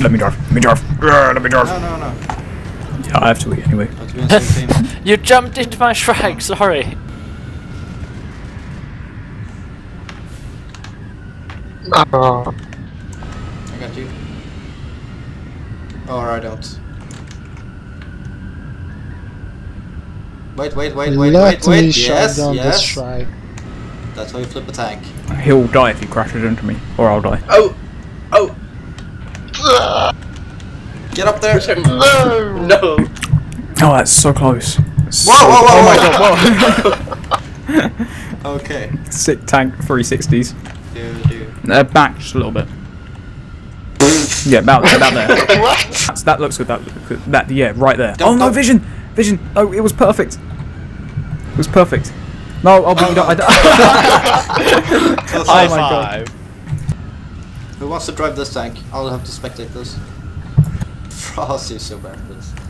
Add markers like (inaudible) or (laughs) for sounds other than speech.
let me drive. Let me drive. Uh, let me drive. No, no, no. Yeah, I have to eat anyway. But we're in the same team. (laughs) You jumped into my Shrek, sorry. Oh, I got you. Oh, or I don't. Wait, wait, wait, wait, Let wait, me wait. shut Yes, down yes. this strike. That's how you flip a tank. He'll die if he crashes into me, or I'll die. Oh! Get up there. (laughs) No! No! Oh, that's so close. So Whoa, whoa, whoa, Oh my whoa. god, whoa. (laughs) (laughs) Okay. Sick tank 360s. Do, do. Uh, back just a little bit. yeah, about, about there. That's, that looks good. That, looks good. that yeah, right there. Don't- oh no, don't- vision, vision. Oh, it was perfect. It was perfect. No, I'll be. Oh, no. I, So High Oh my God. five. Who wants to drive this tank? I'll have to spectate this. (laughs) Frost is so this.